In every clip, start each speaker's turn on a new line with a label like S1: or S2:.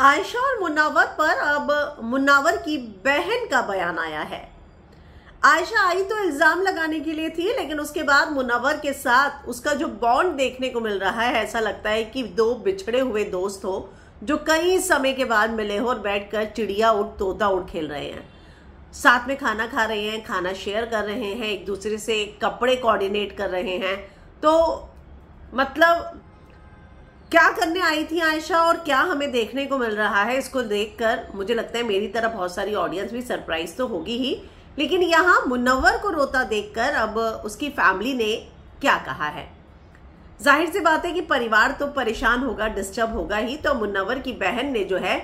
S1: आयशा और मुन्नावर पर अब मुन्नावर की बहन का बयान आया है। आयशा आई तो इल्ज़ाम लगाने के लिए थी, लेकिन उसके बाद मुन्नावर के साथ उसका जो बॉन्ड देखने को मिल रहा है, ऐसा लगता है कि दो बिछड़े हुए दोस्त हो, जो कई समय के बाद मिले हो और बैठकर चिड़िया उठ तोता उठ खेल रहे हैं। साथ में खाना खा रहे हैं, खाना शेयर कर रहे हैं, एक दूसरे से कपड़े कोऑर्डिनेट कर रहे हैं। तो मतलब क्या करने आई थी आयशा और क्या हमें देखने को मिल रहा है इसको देखकर? मुझे लगता है मेरी तरह बहुत सारी ऑडियंस भी सरप्राइज़ तो होगी ही। लेकिन यहाँ मुन्नवर को रोता देखकर अब उसकी फैमिली ने क्या कहा है? ज़ाहिर सी बात है कि परिवार तो परेशान होगा डिस्टर्ब होगा ही तो मुन्नवर की बहन ने जो है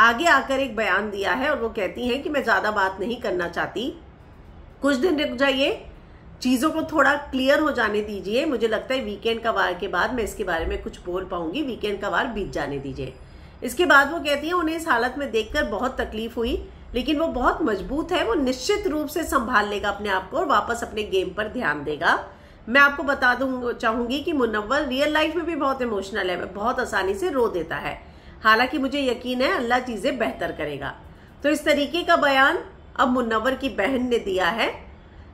S1: आगे आकर एक बयान दिया है और वो कहती हैं कि मैं ज़्यादा बात नहीं करना चाहती। कुछ दिन रुक जाइए। चीज़ों को थोड़ा क्लियर हो जाने दीजिए। मुझे लगता है वीकेंड का वार के बाद मैं इसके बारे में कुछ बोल पाऊँगी। वीकेंड का वार बीत जाने दीजिए। इसके बाद वो कहती है, उन्हें इस हालत में देखकर बहुत तकलीफ़ हुई, लेकिन वो बहुत मज़बूत है। वो निश्चित रूप से संभाल लेगा अपने आप को और वापस अपने गेम पर ध्यान देगा। मैं आपको बता दूँ, चाहूँगी कि मुनव्वर रियल लाइफ में भी बहुत इमोशनल है, बहुत आसानी से रो देता है। हालाँकि मुझे यकीन है, अल्लाह चीज़ें बेहतर करेगा। तो इस तरीके का बयान अब मुन्नवर की बहन ने दिया है।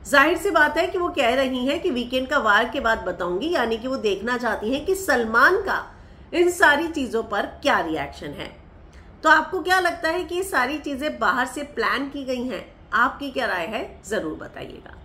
S1: ज़ाहिर सी बात है कि वो कह रही हैं कि वीकेंड का वार के बाद बताऊँगी, यानी कि वो देखना चाहती हैं कि सलमान का इन सारी चीज़ों पर क्या रिएक्शन है। तो आपको क्या लगता है कि ये सारी चीज़ें बाहर से प्लान की गई हैं? आपकी क्या राय है? ज़रूर बताइएगा।